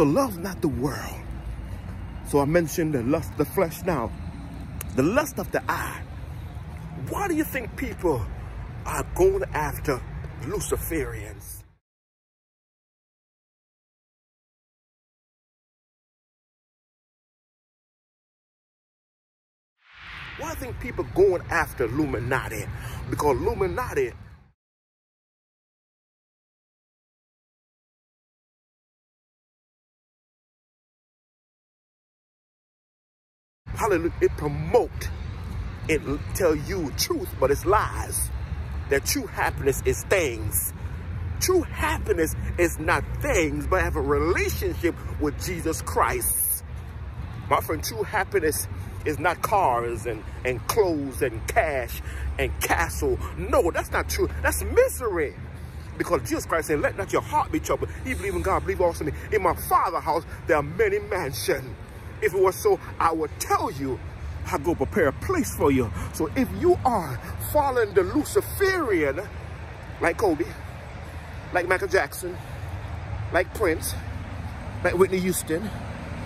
So love not the world. So I mentioned the lust of the flesh now. The lust of the eye. Why do you think people are going after Luciferians? Why do you think people going after Illuminati? Because Illuminati hallelujah, it promote, it tell you truth, but it's lies. That true happiness is things. True happiness is not things, but have a relationship with Jesus Christ. My friend, true happiness is not cars and, and clothes and cash and castle. No, that's not true. That's misery. Because Jesus Christ said, let not your heart be troubled. You believe in God, believe also in me. In my father's house, there are many mansions. If it was so, I would tell you, I go prepare a place for you. So if you are following the Luciferian, like Kobe, like Michael Jackson, like Prince, like Whitney Houston,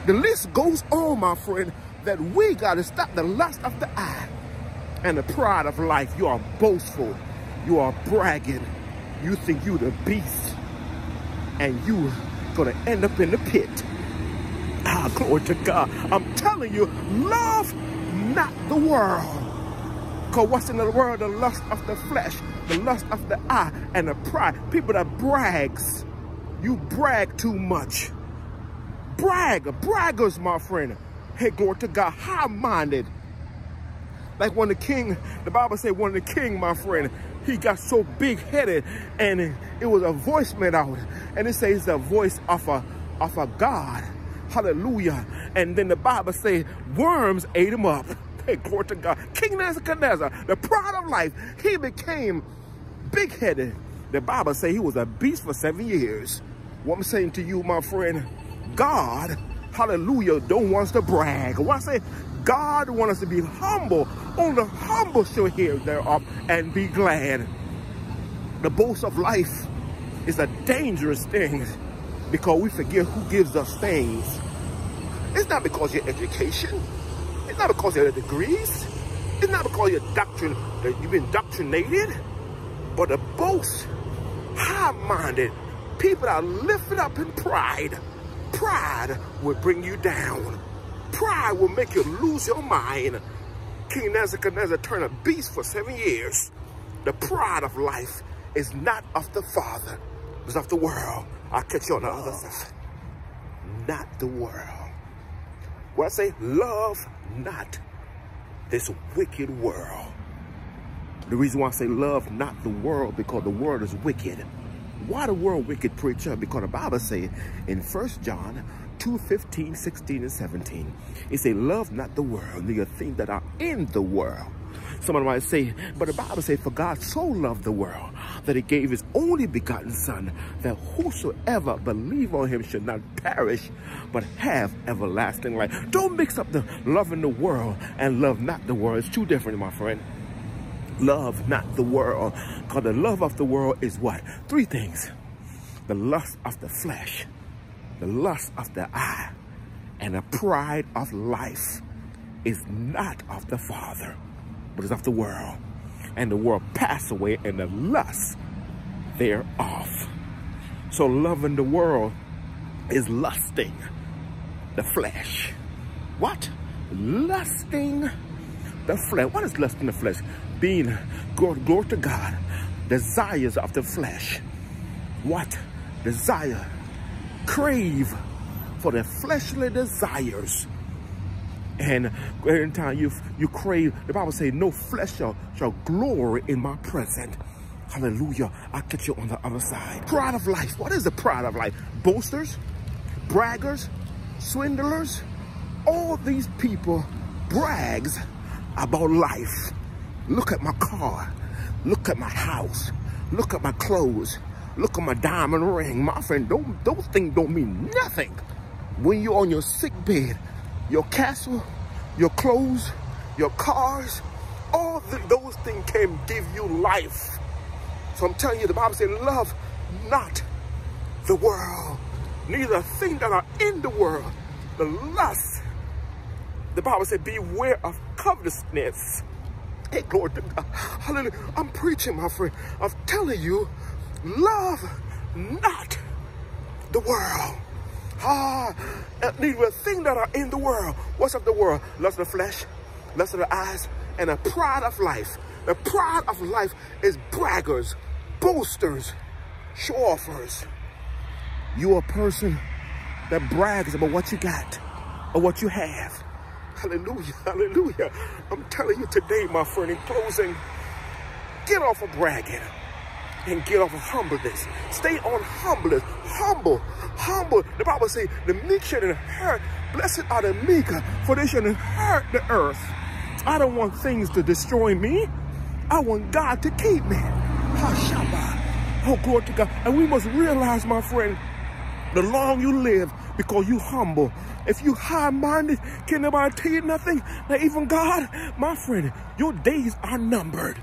the list goes on, my friend, that we got to stop the lust of the eye and the pride of life. You are boastful. You are bragging. You think you the beast. And you going to end up in the pit. Ah, glory to God. I'm telling you, love not the world. Because what's in the world? The lust of the flesh, the lust of the eye, and the pride. People that brags. You brag too much. Brag. Braggers, my friend. Hey, glory to God. High-minded. Like when the king, the Bible said when the king, my friend, he got so big-headed and it was a voice made out. And it says the voice of a, of a God. Hallelujah. And then the Bible says worms ate him up. Hey, glory to God. King Nebuchadnezzar, the pride of life, he became big-headed. The Bible says he was a beast for seven years. What I'm saying to you, my friend, God, hallelujah, don't want us to brag. What I say, God wants us to be humble. Only humble shall hear thereof and be glad. The boast of life is a dangerous thing because we forget who gives us things. It's not because your education. It's not because of your degrees. It's not because you're doctrine, that you've been indoctrinated. But the boast, high-minded, people are lifted up in pride. Pride will bring you down. Pride will make you lose your mind. King Nebuchadnezzar turned a beast for seven years. The pride of life is not of the Father, it's of the world. I'll catch you on the other oh. side. Not the world. What I say, love not this wicked world. The reason why I say love not the world, because the world is wicked. Why the world wicked, preacher? Because the Bible says in First John 2, 15, 16, and 17, it say, love not the world, neither things that are in the world. Someone might say, but the Bible says, for God so loved the world that he gave his only begotten son, that whosoever believe on him should not perish, but have everlasting life. Don't mix up the love in the world and love not the world. It's too different, my friend. Love not the world. Because the love of the world is what? Three things. The lust of the flesh, the lust of the eye, and the pride of life is not of the Father, but is of the world. And the world pass away and the lust thereof. So loving the world is lusting the flesh. What? Lusting the flesh. What is lusting the flesh? Being, glory, glory to God, desires of the flesh. What? Desire. Crave for the fleshly desires. And every time you you crave, the Bible says, no flesh shall, shall glory in my presence. Hallelujah. I'll get you on the other side. Pride of life. What is the pride of life? Boasters, braggers, swindlers. All these people brags about life. Look at my car. Look at my house. Look at my clothes. Look at my diamond ring. My friend, don't, those things don't mean nothing. When you're on your sick bed, your castle, your clothes, your cars, all the, those things can give you life. So I'm telling you, the Bible says, love not the world, neither things that are in the world, the lust. The Bible said, beware of covetousness. Hey, glory to God. Hallelujah. I'm preaching, my friend. I'm telling you, love not the world. Ah, neither things that are in the world. What's of the world? Lust of the flesh, lust of the eyes, and the pride of life. The pride of life is braggers, boasters, show-offers. You a person that brags about what you got or what you have. Hallelujah, hallelujah. I'm telling you today, my friend, in closing, get off of bragging and get off of humbleness. Stay on humbleness. Humble, humble. The Bible says the meek shall inherit. Blessed are the meek, for they shall inherit the earth. I don't want things to destroy me. I want God to keep me. Oh, glory to God. And we must realize, my friend, the long you live because you humble. If you high-minded, can nobody tell you nothing? Not even God, my friend, your days are numbered.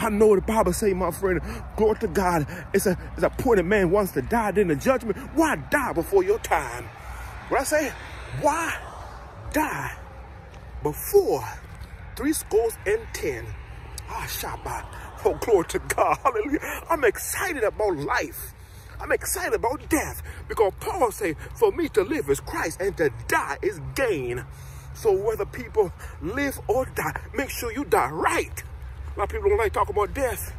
I know the Bible say, my friend, glory to God, it's a, it's a point man wants to die, then the judgment. Why die before your time? What I say? Why die before three scores and ten? Ah, Shabbat. Oh, glory to God. Hallelujah. I'm excited about life. I'm excited about death because Paul say, for me to live is Christ and to die is gain. So whether people live or die, make sure you die right. A lot of people don't like talking about death,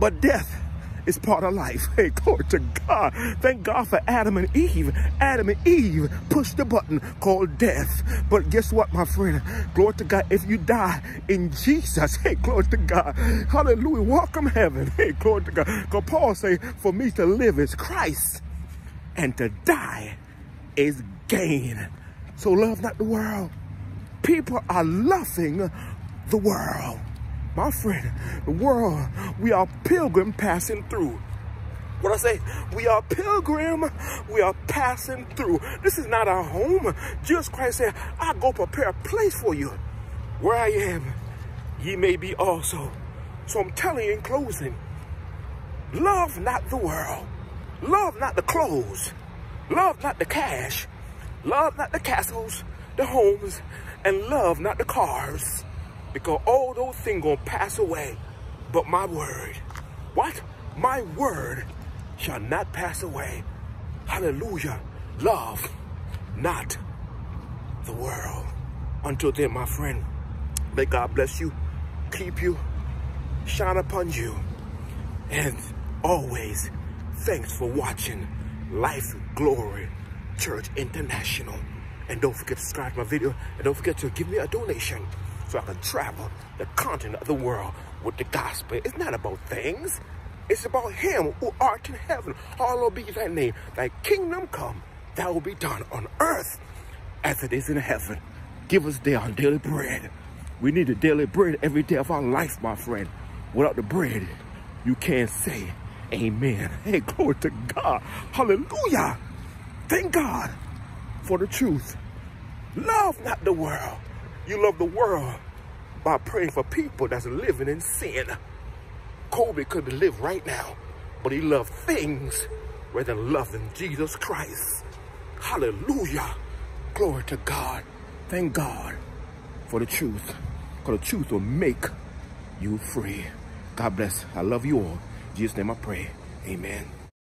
but death is part of life. Hey, glory to God. Thank God for Adam and Eve. Adam and Eve pushed the button called death. But guess what, my friend? Glory to God. If you die in Jesus, hey, glory to God. Hallelujah. Welcome heaven. Hey, glory to God. Because Paul say, for me to live is Christ and to die is gain. So love not the world. People are loving the world. My friend, the world, we are pilgrim passing through. What I say? We are pilgrim. We are passing through. This is not our home. Jesus Christ said, I go prepare a place for you. Where I am, ye may be also. So I'm telling you in closing, love not the world. Love not the clothes. Love not the cash. Love not the castles, the homes, and love not the cars. Because all those things gonna pass away. But my word, what? My word shall not pass away. Hallelujah. Love not the world. Until then, my friend, may God bless you, keep you, shine upon you. And always, thanks for watching Life Glory Church International. And don't forget to subscribe to my video. And don't forget to give me a donation so I can travel the continent of the world with the gospel. It's not about things. It's about him who art in heaven. Hallowed be thy name. Thy kingdom come. That will be done on earth as it is in heaven. Give us day our daily bread. We need the daily bread every day of our life, my friend. Without the bread, you can't say amen. Hey, glory to God. Hallelujah. Thank God for the truth. Love not the world. You love the world by praying for people that's living in sin. Kobe could live right now, but he loved things rather than loving Jesus Christ. Hallelujah. Glory to God. Thank God for the truth. Because the truth will make you free. God bless. I love you all. In Jesus' name I pray. Amen.